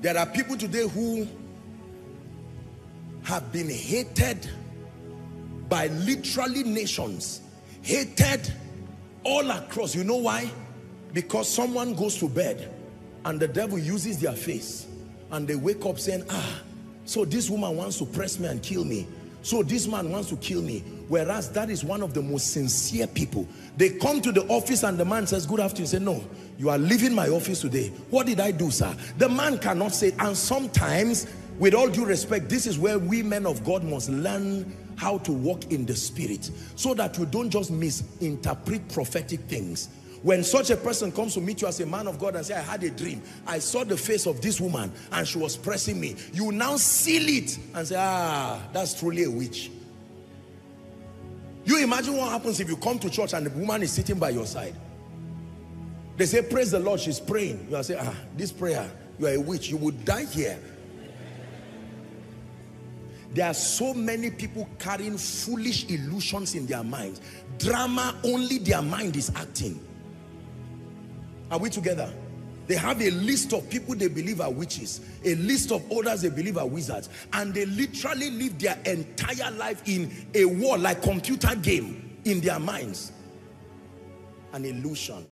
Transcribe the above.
There are people today who have been hated by literally nations. Hated all across. You know why? Because someone goes to bed and the devil uses their face and they wake up saying, ah, so this woman wants to press me and kill me. So this man wants to kill me. Whereas that is one of the most sincere people. They come to the office and the man says, good afternoon. Say, no, you are leaving my office today. What did I do, sir? The man cannot say, and sometimes, with all due respect, this is where we men of God must learn how to walk in the spirit so that you don't just misinterpret prophetic things. When such a person comes to meet you as a man of God and say, I had a dream. I saw the face of this woman and she was pressing me. You now seal it and say, ah, that's truly a witch. You imagine what happens if you come to church and the woman is sitting by your side. They say, praise the Lord, she's praying. You are saying, ah, this prayer, you are a witch. You would die here. There are so many people carrying foolish illusions in their minds. Drama, only their mind is acting. Are we together? They have a list of people they believe are witches, a list of others they believe are wizards, and they literally live their entire life in a war like computer game in their minds. An illusion.